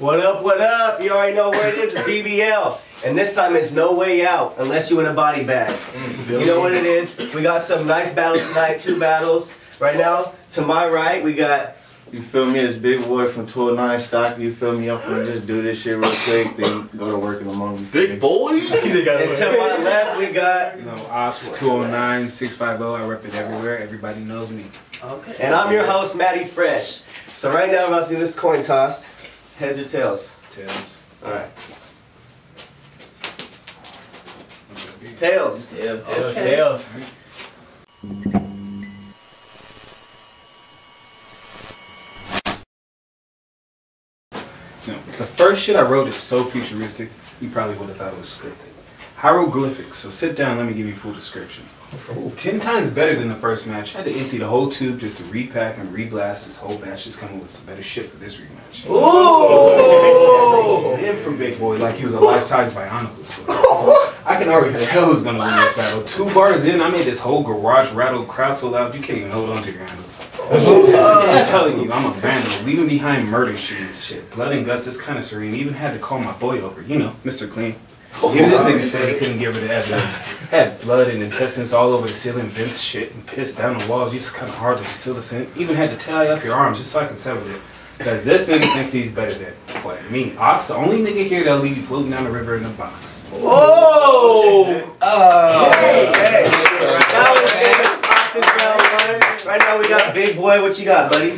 Yeah. what up, what up? You already know where it is, it's BBL. And this time it's no way out unless you in a body bag. Mm. You know what it is? We got some nice battles tonight, two battles. Right now, to my right, we got You feel me? It's Big Boi from 209 Stock. You feel me? I'm gonna just do this shit real quick, then go to work in the morning. Big boy? and to my left we got You know, Ops 209, 650, I rep it everywhere. Everybody knows me. Okay. And I'm your host, Matty Fresh. So right now we're about to do this coin toss. Heads or tails? Tails. Alright. It's oh, tails. Tails, Tails, tails. You know, the first shit I wrote is so futuristic, you probably would have thought it was scripted. Hieroglyphics, so sit down, let me give you a full description. Ten times better than the first match. Had to empty the whole tube just to repack and reblast this whole batch. Just coming with some better shit for this rematch. Ooh! Him from Big Boi like he was a life-size Bionicles. I can already tell who's gonna win this battle. Two bars in, I made this whole garage rattle crowd so loud you can't even hold on to your handles. I'm telling you, I'm a vandal, leaving behind murder shoes, shit. Blood and guts is kind of serene. Even had to call my boy over, you know, Mr. Clean. Oh, Even this nigga said he couldn't give her the evidence. Had blood and intestines all over the ceiling, vents shit, and piss down the walls. It's kind of hard to conceal the scent. Even had to tie up your arms just so I can settle it. Because this nigga thinks he's better than what, me. Aux, the only nigga here that'll leave you floating down the river in a box. Oh! Okay. That was David Austin round one. Right now we got Big Boi. What you got, buddy?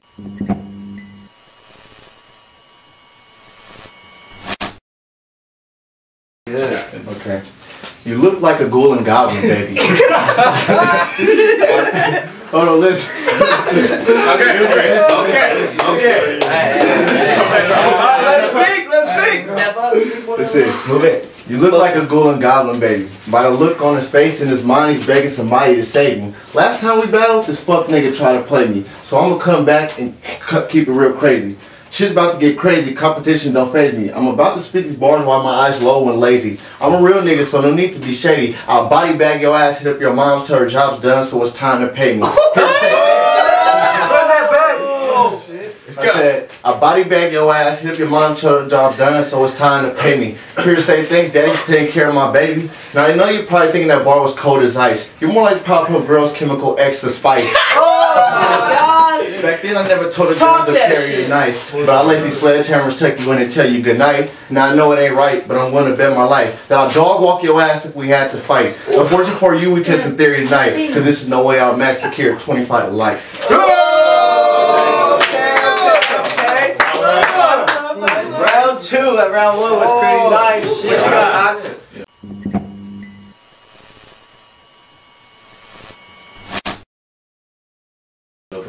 Yeah. Okay. You look like a ghoul and goblin, baby. Hold on, listen. Okay, okay, okay, okay. Let's speak. Let's speak. Step up. Listen. Move it. You look like a ghoul and goblin, baby. By the look on his face and his mind, he's begging somebody to save him. Last time we battled, this fuck nigga tried to play me. So I'm gonna come back and keep it real crazy. Shit's about to get crazy, competition don't phase me. I'm about to spit these bars while my eyes low and lazy. I'm a real nigga, so no need to be shady. I'll body bag your ass, hit up your mom's till her job's done, so it's time to pay me. I said, I body bag your ass, hit up your mom till the job done, so it's time to pay me. Here to say thanks, daddy, for taking care of my baby. Now I know you're probably thinking that bar was cold as ice. You're more like Pop Girls Chemical X the Spice. Back then I never told a girl Talk to that carry shit. a knife, but I let these sledgehammers tuck you in and tell you goodnight. Now I know it ain't right, but I'm willing to bet my life that I'll dog walk your ass if we had to fight. Unfortunately for you, we test some theory tonight, cause this is no way out. Max Secure 25 to life. Oh, round two. That round one was pretty nice. What you got, oh. Aux?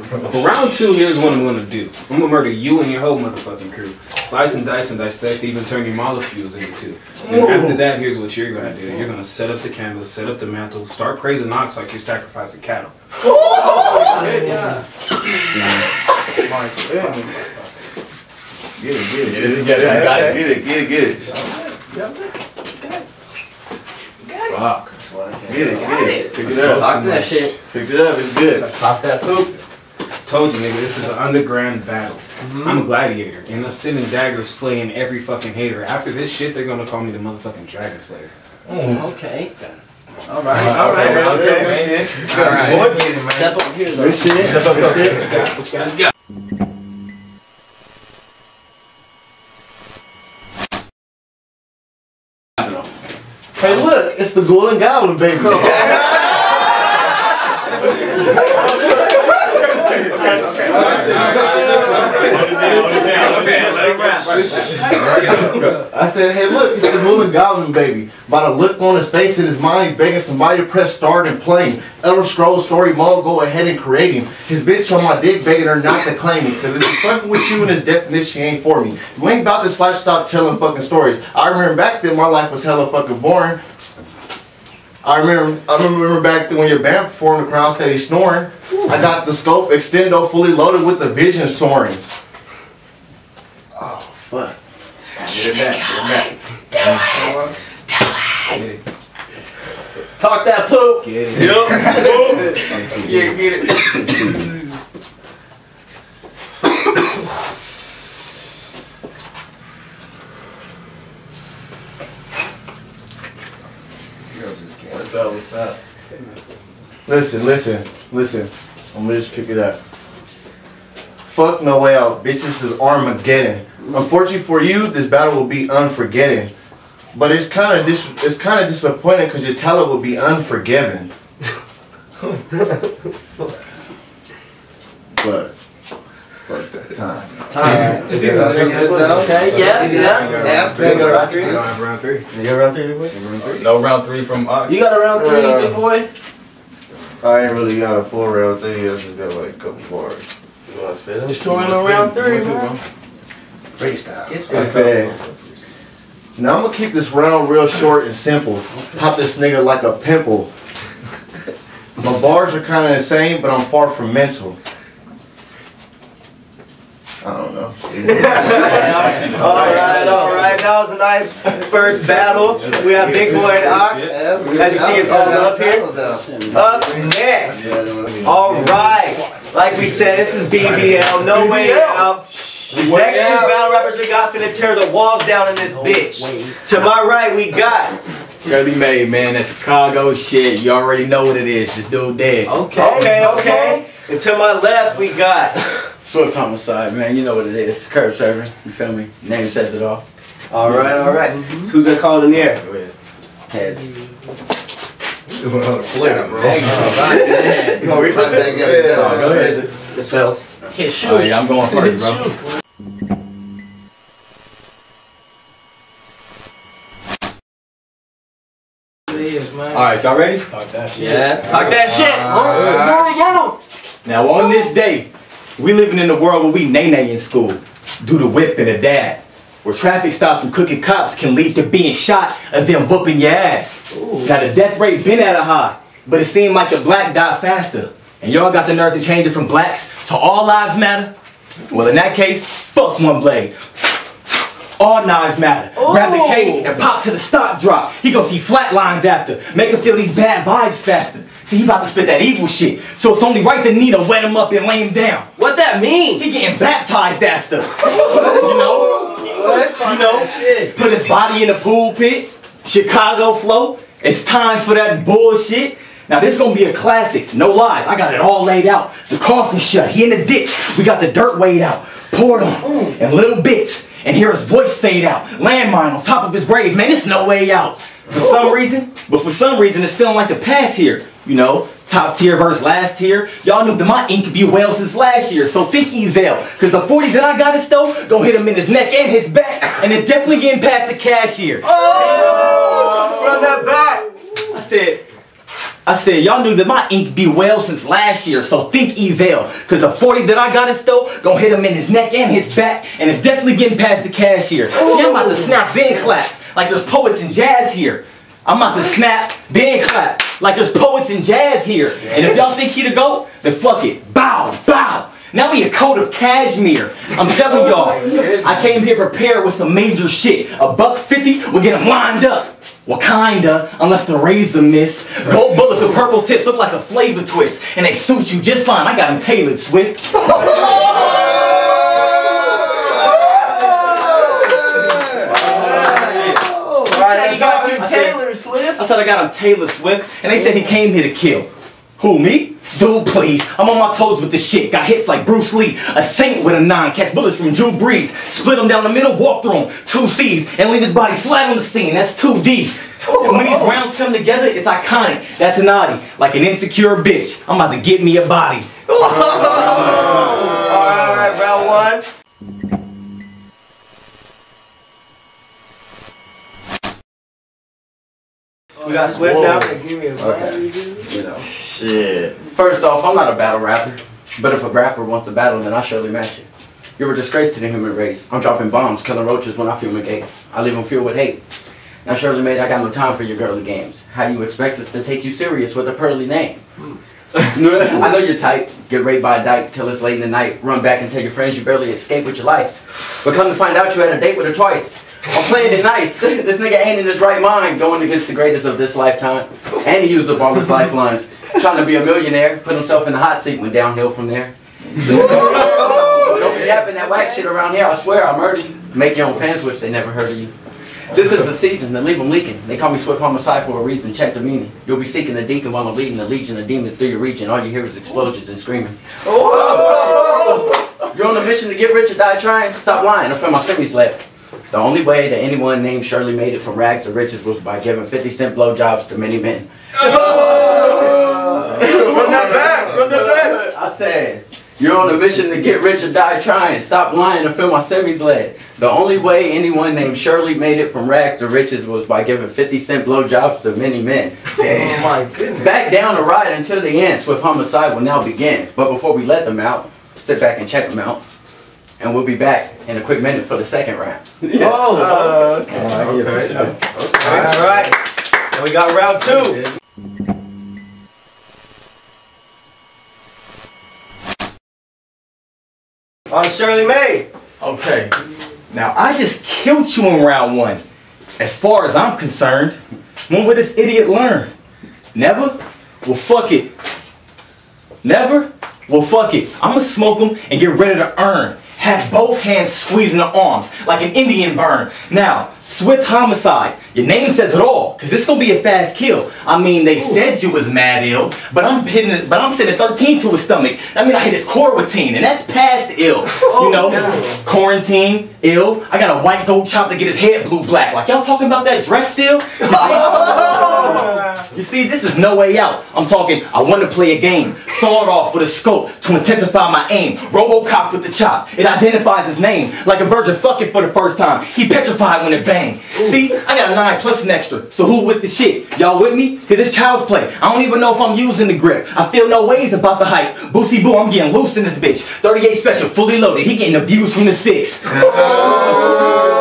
For round two, here's what I'm gonna do. I'm gonna murder you and your whole motherfucking crew. Slice and dice and dissect, even turn your molecules into two. And after that, here's what you're gonna do. You're gonna set up the canvas, set up the mantle, start praising Aux like you're sacrificing cattle. Good. Yeah. Get it, get it, Get it together, you got it. Get it, get it, get it. Fuck. Get it, get it. Pick it up. Talk that shit. Pick it up, it's good. Pop that poop. I told you, nigga, this is an underground battle. I'm a gladiator. and I'm sending daggers slaying every fucking hater. After this shit, they're gonna call me the motherfucking dragon slayer. Mm. Okay. All right. All Okay, right. okay. Good shit. All right. Boy, get it, man. Step up here, though. Good shit. Step up, Good go. shit. What you? Hey, look, it's the Golden Goblin, baby. I said, hey, look, it's the Golden Goblin, baby. By the look on his face and his mind, begging somebody to press start and play him. Elder Scrolls story mode, go ahead and create him. His bitch on my dick begging her not to claim me. Cause if she's fucking with you in this definition, ain't for me. You ain't about this stop telling fucking stories. I remember back then my life was hella fucking boring. I remember, I remember back when your band performed the crowd steady snoring. I got the scope extendo fully loaded with the vision soaring. Oh, fuck. Get it back. Get it back. Do it. Do it. Talk that poop. Get it. Yep. poop. yeah, get it. what's up? What's up? Listen, listen, listen. I'm gonna just pick it up. Fuck my way out, Bitch, this is Armageddon. Unfortunately for you, this battle will be unforgetting. But it's kind of dis- it's kind of disappointing because your talent will be unforgiven. but fuck that time. Time. Is it- is it- Okay, yeah, yeah. That's Big good. round You three? don't have round three. You got round three, boy? No round three from us. You got a round three, Uh, big boy? I ain't really got a full round thing. I just got like a couple bars. You wanna spit him? Destroying a round three, man. Okay. Now I'm gonna keep this round real short and simple. Pop this nigga like a pimple. My bars are kind of insane, but I'm far from mental. I don't know. All right, all right. That was a nice first battle. We have Big Boi and Aux. As you see, it's all up here. Up next. All right. Like we said, this is BBL. No way out. These next two battle rappers we got finna tear the walls down in this oh, bitch. To my right, we got. Shirley May, man, that Chicago shit. You already know what it is. This dude dead. Okay, okay. Okay. And to my left, we got. Swift homicide, man. You know what it is. Curb server. You feel me? Name says it all. All right, all right. So who's gonna call it in the air? Go ahead. Heads. Flip it, bro. You gonna read it? Oh, go ahead. The spells. Hit shoot. Oh, yeah, I'm going first, bro. All right, y'all ready? Talk that shit. Yeah. Talk that ah, shit. Now on this day, we living in a world where we nay-nay in school, do the whip and the dad. Where traffic stops from cooking cops can lead to being shot and them whooping your ass. Now the death rate been at a high, but it seemed like the black died faster. And y'all got the nerve to change it from blacks to all lives matter? Well in that case, fuck one blade. All knives matter. Grab the cake and pop to the stock drop. He gonna see flat lines after. Make him feel these bad vibes faster. See, he about to spit that evil shit. So it's only right to need to wet him up and lay him down. What that mean? He getting baptized after. you know? What? You know? Put his body in the pool pit. Chicago flow. It's time for that bullshit. Now this gonna be a classic. No lies. I got it all laid out. The coffin shut. He in the ditch. We got the dirt weighed out. Poured on mm. in little bits. And hear his voice fade out. Landmine on top of his grave. Man, it's no way out. For some reason, but for some reason, it's feeling like the past here. You know, top tier versus last tier. Y'all knew that my ink could be well since last year, so think Ezel. Cause the 40 that I got in stove, gonna hit him in his neck and his back, and it's definitely getting past the cashier. Oh! Run that back. I said, I said, y'all knew that my ink be well since last year, so think Ezel. Cause the 40 that I got in stove, gonna hit him in his neck and his back, and it's definitely getting past the cashier. See, I'm about to snap, then clap, like there's poets and jazz here. I'm about to snap, then clap, like there's poets and jazz here. And if y'all think he the GOAT, then fuck it. Bow, bow. Now we a coat of cashmere. I'm telling y'all, I came here prepared with some major shit. A buck fifty will get him lined up. Well, kinda, unless the razor miss. Gold bullets with purple tips look like a flavor twist, and they suit you just fine. I got them tailored, Swift. I got you, Taylor Swift. I said I got him Taylor Swift, and they said he came here to kill. Who, me? Dude, please. I'm on my toes with this shit. Got hits like Bruce Lee. A saint with a nine. Catch bullets from Drew Brees. Split him down the middle, walk through him. Two C's. And leave his body flat on the scene. That's 2D. And when these rounds come together, it's iconic. That's an Audi. Like an insecure bitch. I'm about to get me a body. All right, all right, round one. We got Swift now. You know. Shit. First off, I'm not a battle rapper. But if a rapper wants to battle, then I surely match it. You're a disgrace to the human race. I'm dropping bombs, killing roaches when I fumigate. I leave them filled with hate. Now, Shirley Made, I got no time for your girly games. How do you expect us to take you serious with a pearly name? Hmm. I know you're tight. Get raped by a dyke till it's late in the night. Run back and tell your friends you barely escaped with your life. But come to find out you had a date with her twice. I'm playing it nice. this nigga ain't in his right mind going against the greatest of this lifetime. And he used up all his lifelines. Trying to be a millionaire, put himself in the hot seat, went downhill from there. Don't be yapping that whack shit around here. I swear I'll murder you. Make your own fans wish they never heard of you. This is the season to leave them leaking. They call me swift homicide for a reason. Check the meaning. You'll be seeking the deacon while I'm leading the legion of demons through your region. All you hear is explosions and screaming. You're on a mission to get rich or die trying? Stop lying. I feel my semis left. The only way that anyone named Shirley made it from rags to riches was by giving 50 cent blowjobs to many men. Run that back. Run that back. I said, you're on a mission to get rich or die trying. Stop lying and feel my semis lead. The only way anyone named Shirley made it from rags to riches was by giving 50 cent blowjobs to many men. Oh my goodness. Back down the ride until the end. Swift homicide will now begin. But before we let them out, sit back and check them out. And we'll be back in a quick minute for the second round. Oh, oh okay. all right. And we got round two. On Shirley May. Okay. Now I just killed you in round one. As far as I'm concerned, when will this idiot learn? Never? Well, fuck it. Never? Well, fuck it. I'ma smoke him and get ready to earn. Have both hands squeezing the arms like an Indian burn. Now, swift homicide. Your name says it all, cause this gonna be a fast kill. I mean, they said you was mad ill, but I'm hitting but I'm sending 13 to his stomach. I mean, I hit his core routine, and that's past ill. Oh, you know, quarantine, ill. I got a white goat chop to get his head blue black. Like y'all talking about that dress still? You see? This is no way out. I'm talking, I want to play a game. Sawed off with a scope to intensify my aim. Robocop with the chop. It identifies his name. Like a virgin fucking for the first time. He petrified when it bang. See, I got a nine plus an extra. So who with the shit? Y'all with me? Cause it's child's play. I don't even know if I'm using the grip. I feel no ways about the hype. Boosie boo, I'm getting loose in this bitch. 38 special, fully loaded. He getting the views from the six.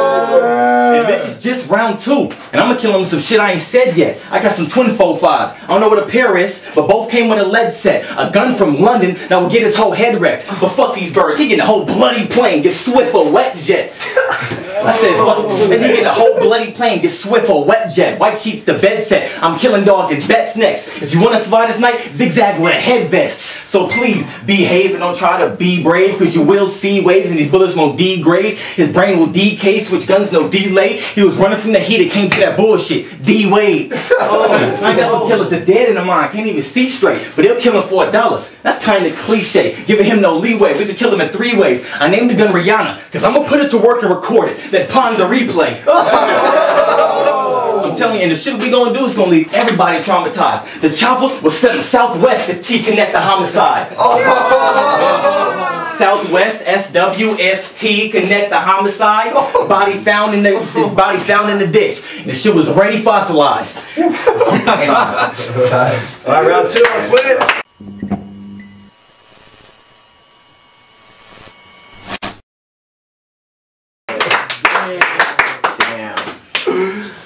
This is just round two. And I'm gonna kill him with some shit I ain't said yet. I got some twin four fives. I don't know what a pair is, but both came with a lead set. A gun from London that will get his whole head wrecked. But fuck these birds, he getting a whole bloody plane, get swift a wet jet. I said, fuck, and he get a whole bloody plane, get swift a wet jet. White sheets to bed set. I'm killing dog and vets next. If you wanna survive this night, zigzag with a head vest. So please behave and don't try to be brave, cause you will see waves and these bullets won't degrade. His brain will decay, switch guns, no delay. He was running from the heat, it came to that bullshit. D Wade. Oh, I got some killers that's dead in the mind, can't even see straight, but they'll kill him for a dollar. That's kind of cliche, giving him no leeway. We could kill him in three ways. I named the gun Rihanna, cause I'm gonna put it to work and record it, then pawn the replay. I'm telling you, and the shit we gonna do is gonna leave everybody traumatized. The chopper will send them southwest if T connect the homicide. Oh. Southwest SWFT connect the homicide. Body found in the body found in the ditch. And the shit was already fossilized. All right, round two on Swift. Damn.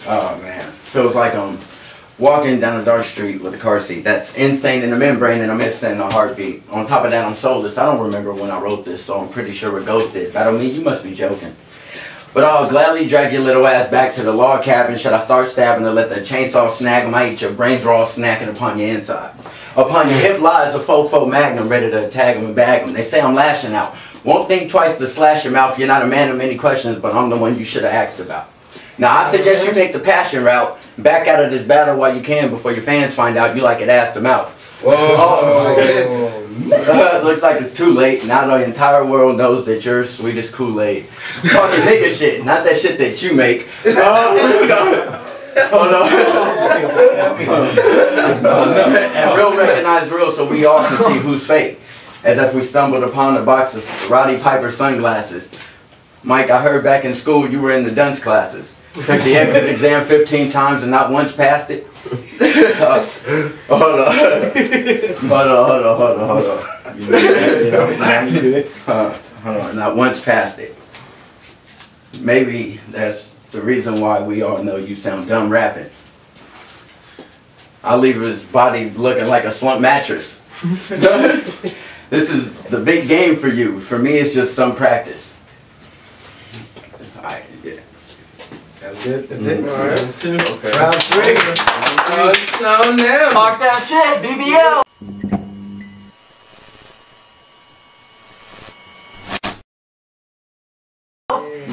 Oh man. Feels like I'm walking down a dark street with a car seat. That's insane in the membrane and I'm missing a heartbeat. On top of that, I'm soulless. I don't remember when I wrote this, so I'm pretty sure we're ghosted. Battle mean you must be joking. But I'll gladly drag your little ass back to the log cabin. Should I start stabbing to let the chainsaw snag 'em? I eat your brains raw, snacking upon your insides. Upon your hip lies a fofo magnum ready to tag tag 'em and bag bag 'em. They say I'm lashing out. Won't think twice to slash your mouth. You're not a man of many questions, but I'm the one you should have asked about. Now I suggest you take the passion route. Back out of this battle while you can before your fans find out you like it ass to mouth. Oh, Looks like it's too late. Now the entire world knows that you're sweet as Kool-Aid. Talking nigga shit, not that shit that you make. Oh, no. Oh, oh, and real recognize real so we all can see who's fake. As if we stumbled upon a box of Roddy Piper sunglasses. Mike, I heard back in school you were in the dunce classes. Took the exit exam 15 times and not once passed it. Uh, hold on. hold on, hold on, hold on, hold on. You know, uh, hold on, not once passed it. Maybe that's the reason why we all know you sound dumb rapping. I'll leave his body looking like a slump mattress. this is the big game for you. For me, it's just some practice. Alright, yeah. That's good. That's it. Mm-hmm. All right. Two. Okay. Round three. Oh, so now. Talk that shit, BBL.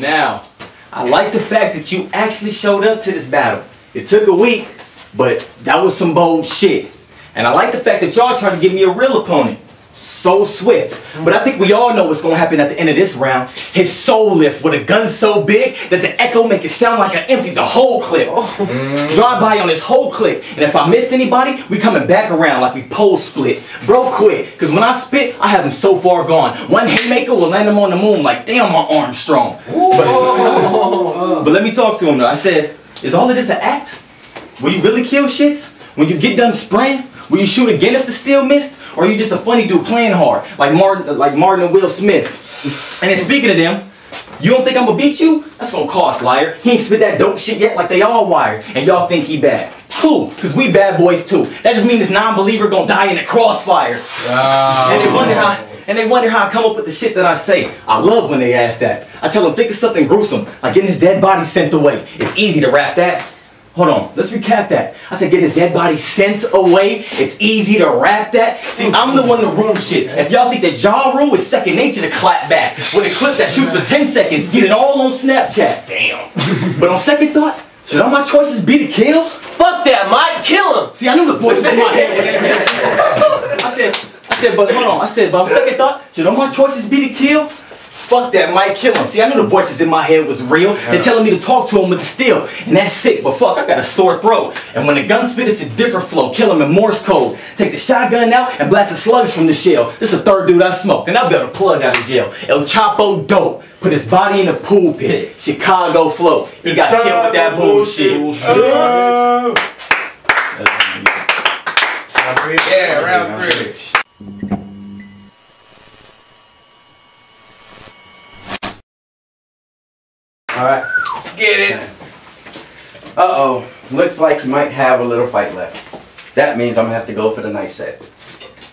Now, I like the fact that you actually showed up to this battle. It took a week, but that was some bold shit. And I like the fact that y'all tried to give me a real opponent. So swift. But I think we all know what's gonna happen at the end of this round. His soul lift with a gun so big that the echo make it sound like I emptied the whole clip. Mm. Drive by on his whole clip. And if I miss anybody, we coming back around like we pole split. Bro, quit. Cause when I spit, I have him so far gone. One haymaker will land him on the moon like damn my arm's strong. But, but let me talk to him though. I said, is all of this an act? Will you really kill shits? When you get done spraying, will you shoot again if the steel missed? Or are you just a funny dude playing hard, like Martin, like Martin and Will Smith? And then speaking of them, you don't think I'm gonna beat you? That's gonna cost, liar. He ain't spit that dope shit yet like they all wired, and y'all think he bad. Cool, cause we bad boys too. That just means this non-believer gonna die in the crossfire. And they wonder how and they wonder how I come up with the shit that I say. I love when they ask that. I tell them think of something gruesome, like getting his dead body sent away. It's easy to rap that. Hold on, let's recap that. I said get his dead body sent away. It's easy to rap that. See, I'm the one to rule shit. If y'all think that Ja Rule is second nature to clap back. With a clip that shoots for 10 seconds, get it all on Snapchat. Damn. But on second thought, should all my choices be to kill? Fuck that, Mike. Kill him. See, I knew the voices in my head. I said, I said, but hold on. I said, but on second thought, should all my choices be to kill? Fuck that, might kill him. See, I knew the voices in my head was real. They're telling me to talk to him with the steel. And that's sick, but fuck, I got a sore throat. And when the gun spit, it's a different flow. Kill him in Morse code. Take the shotgun out and blast the slugs from the shell. This is the third dude I smoked. And I'll be able to plug out of jail. El Chapo dope. Put his body in a pool pit. Chicago flow. He got killed with that bullshit. Yeah, round three. All right. Get it. Uh-oh. Looks like you might have a little fight left. That means I'm gonna have to go for the knife set.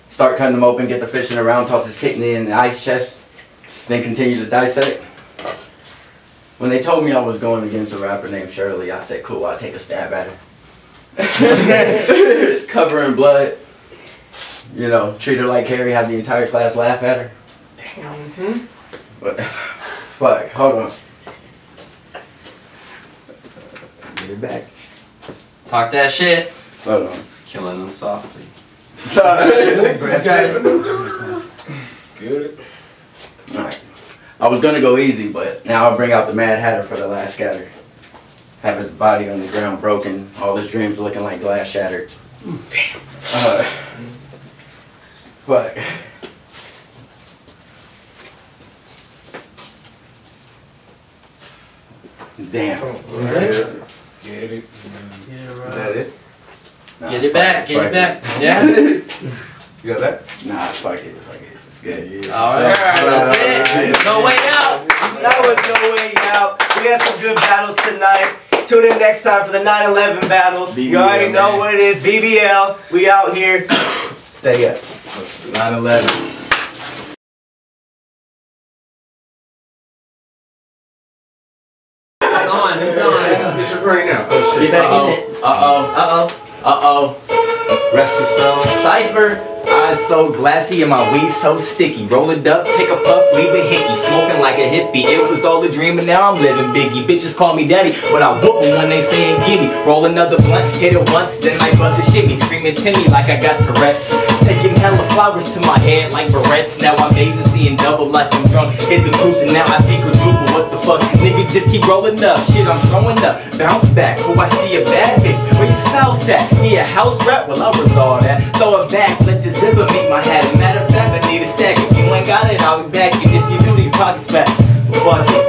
Start cutting them open, get the fish in the round, toss his kidney in the ice chest, then continue to dissect. It. When they told me I was going against a rapper named Shirley, I said, cool, I'll take a stab at her. Cover in blood. You know, treat her like Carrie, have the entire class laugh at her. Damn. Hmm? But, fuck, hold on. Get back. Talk that shit. Hold on. Killing them softly. Sorry. Get it. Alright. I was gonna go easy, but now I'll bring out the Mad Hatter for the last scatter. Have his body on the ground broken, all his dreams looking like glass shattered. Uh, but damn. Get it. That it? Nah, Get it back, get it fuck back. Yeah. You got that? Nah, fuck it, fuck it. It's good. Yeah. All right, that's it. No way out. That was no way out. We got some good battles tonight. Tune in next time for the 9/11 battle. you BBL, already know man. what it is. BBL. We out here. Stay up. 9-11. It's on, it's on. It's right now. Oh shit. back Uh-oh. in it. Uh-oh. Uh-oh. Uh-oh. Rest your soul. Cypher. Eyes so glassy and my weed so sticky. Roll it up, take a puff, leave a hickey. Smoking like a hippie. It was all a dream and now I'm living biggie. Bitches call me daddy, but I whoop 'em when they saying gimme. Roll another blunt, hit it once, then I bust a shimmy. Screaming Timmy like I got Tourette's. Taking hella flowers to my head like barrettes. Now I'm dazing, seeing double like I'm drunk. Hit the cruise and now I see quadruple. What the fuck? Nigga, just keep rolling up. Shit, I'm throwing up. Bounce back. Oh, I see a bad bitch. Where your spouse at? He a house rap? Well, I all that. Throw it back. Let your zipper make my hat. Matter of fact, I need a stack. If you ain't got it, I'll be back. And if you do, your pocket's fat. Fuck it.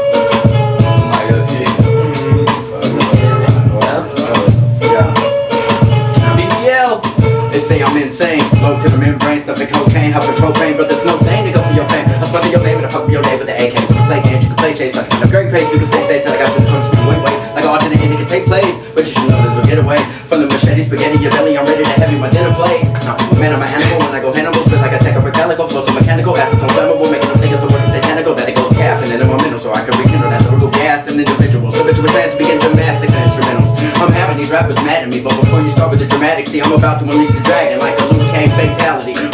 Your name and I fuck with your name with the AK. You can play games, you can play chase, like a great pace, you can say say till I got you the country, wait, wait. Like alternate ending can take place, but you should know this will get away. From the machete, spaghetti, your belly, I'm ready to heavy my dinner plate. No, man, I'm an animal when I go Hannibal, spit like a tech of a calico, flow so mechanical, acetone flammable, making them think it's the word is satanical, that it goes cap, and then in my mental, so I can rekindle that lyrical gas and individual. Slip into a trance, begin to massacre instrumentals. I'm having these rappers mad at me, but before you start with the dramatics, see, I'm about to unleash the dragon like a Liu Kang fatality.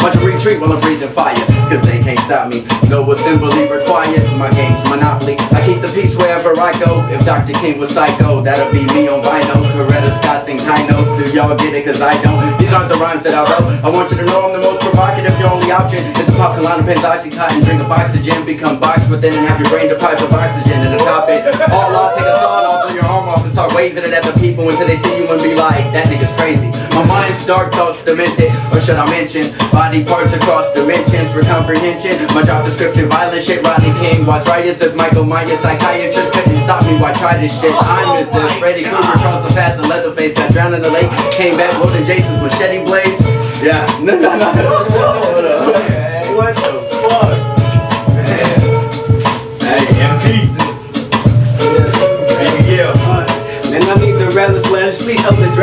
Retreat while I'm breathing fire. Cause they can't stop me. No assembly required. My game's monopoly. I keep the peace wherever I go. If Dr. King was psycho, that'll be me on vinyl. Coretta Scott sings high notes. Do y'all get it? Cause I don't. These aren't the rhymes that I wrote. I want you to know I'm the most provocative. Your only option is a pop Klonopins Oxycontin. Drink of oxygen. Become boxed within and have your brain deprived of oxygen. And to top it all off, take a sawed throw your arm off and start waving it at the people until they see you and be like, that nigga's crazy. My mind's dark, thoughts demented. Or should I mention body parts across dimensions for comprehension? My job description, violent shit, Rodney King. Watch riots of Michael Myers, psychiatrist couldn't stop me. Why try this shit? Oh I'm as if Freddy Krueger crossed the path, the Leatherface got drowned in the lake. Came back, wielding Jason's machete blades. Yeah, no, no, no. What help the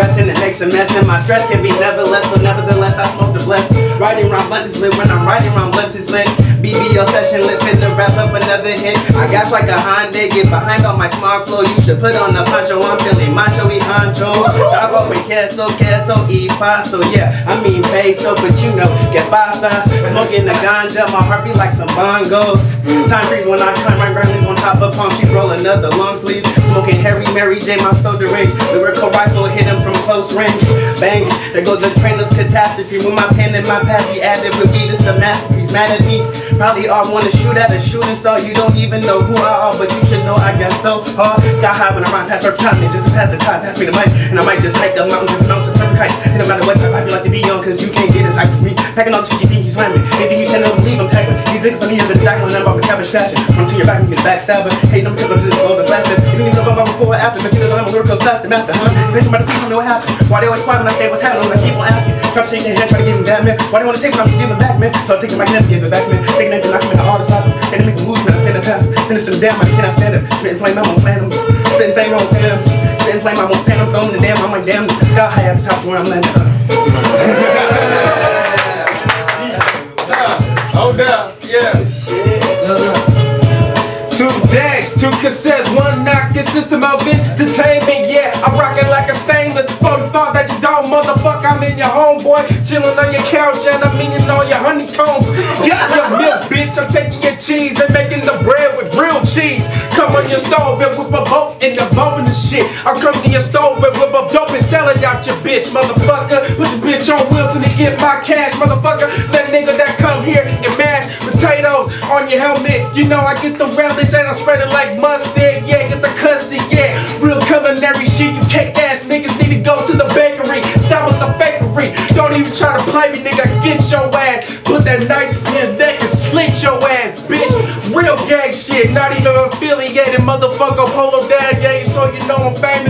makes a mess, and my stress can be nevertheless. But nevertheless, I smoke the bless. Writing around blunt is lit when I'm writing around blunt is lit. BBL session lit, finna wrap up another hit. I gas like a Hyundai, get behind on my smart flow. You should put on the poncho. I'm feeling macho y honcho. Dabo y queso, queso y paso. Yeah, I mean peso, but you know, que pasa? Smoking the ganja, my heart be like some bongos. Time freeze when I climb my granny's on top of palm. She roll another long sleeve. Smoking Harry, Mary J, my so deranged. Lyrical rifle hit him from close range. Bang, there goes the trailer's catastrophe. With my pen and my pad, he added with me. This a masterpiece. Mad at me. Probably all wanna shoot at a shooting star. You don't even know who I are, but you should know I got so hard. Sky high when I rhyme past perfect timing. Just pass the time, pass me the mic. And I might just hike up mountains, just to perfect. And no matter what type I be like to be on, cause you can't get as hype as me. Packing all the shit you think slamming. Anything you no believe I'm tackling. He's looking for me as a diamond, and I'm a cabbage fashion. Run to your back and get backstabber. Hate them because I'm just golden blasted. You even know about before or after, but you know that I'm a lyrical plastic master, huh? Bitch, about to what happened. Why they always quiet when I say what's happening? I keep on asking. Try to shake their hand, try to give them that, man. Why they wanna take when I'm just giving back, man? So I'm taking my never give it back, man. Thinking they can knock me in the hardest out. Say they make moves, man. I'm finna pass. Finish them down. I cannot stand it. Spitting flame, I'm on phantom. Spitting flame, I'm on phantom. I'm. Going to damn, I'm like, damn. Sky high at the top where I'm landing. Yeah. Two decks, two cassettes, one knocking system of entertainment. Yeah, I'm rocking like a stainless 45 that you don't, motherfucker. I'm in your homeboy, chilling on your couch, and I'm eating all your honeycombs. Get your milk, bitch. I'm taking your cheese and making the bread with grilled cheese. Come on your stove and whip a boat and the boat and the shit. I'll come to your stove and whip up dope and sell it out your bitch, motherfucker. Put your bitch on Wilson and get my cash, motherfucker. That nigga that come here and mash potatoes on your helmet. You know I get the relish and I spread it like mustard. Yeah, get the custard. Yeah, real culinary shit. You cake ass niggas need to go to the bakery. Stop with the fakery. Don't even try to play me, nigga. Get your ass. Put that knife in your neck and slit your ass, bitch. Real gang shit. Not even affiliated, motherfucker. Polo dad gang, so you know I'm famous.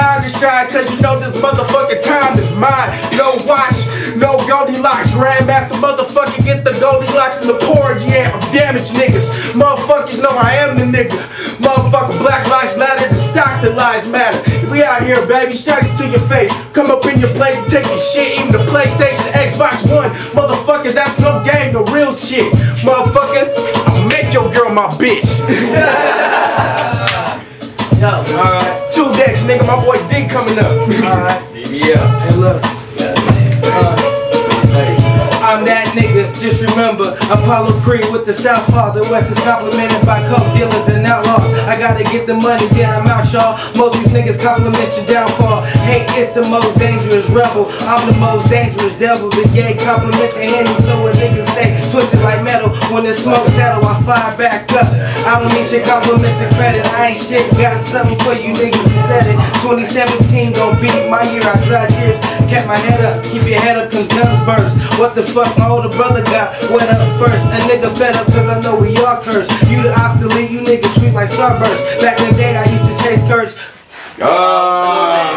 No jewelry, I ain't got to shine, cause you know this motherfucking time is mine. No watch, no Goldilocks. Grandmaster motherfucker, get the Goldilocks in the porridge. Yeah, I'm damaged niggas. Motherfuckers know I am the nigga. Motherfucker, Black Lives Matter is a stock Stockton Lives Matter. We out here, baby. Shotties to your face. Come up in your place and take your shit. Even the PlayStation, Xbox One. Motherfucker, that's no game, the real shit. Motherfucker, I'll make your girl my bitch. Alright. Two decks, nigga. My boy D coming up. Alright. Yeah. Hey, look. Uh, I'm that just remember Apollo Creed with the Southpaw. The West is complimented by coke dealers and outlaws. I gotta get the money, then I'm out, y'all. Most these niggas compliment your downfall Hey, it's the most dangerous rebel. I'm the most dangerous devil. The yay compliment the henny So a nigga stay twisted like metal When the smoke settle, I fire back up. I don't need your compliments and credit. I ain't shit, got something for you niggas and said it. 2017 gon' be my year. I dry tears, kept my head up Keep your head up cause guns burst. What the fuck my older brother got wet up first. A nigga fed up cause I know we all cursed. You the obsolete, you niggas sweet like Starburst. Back in the day I used to chase curse Ah.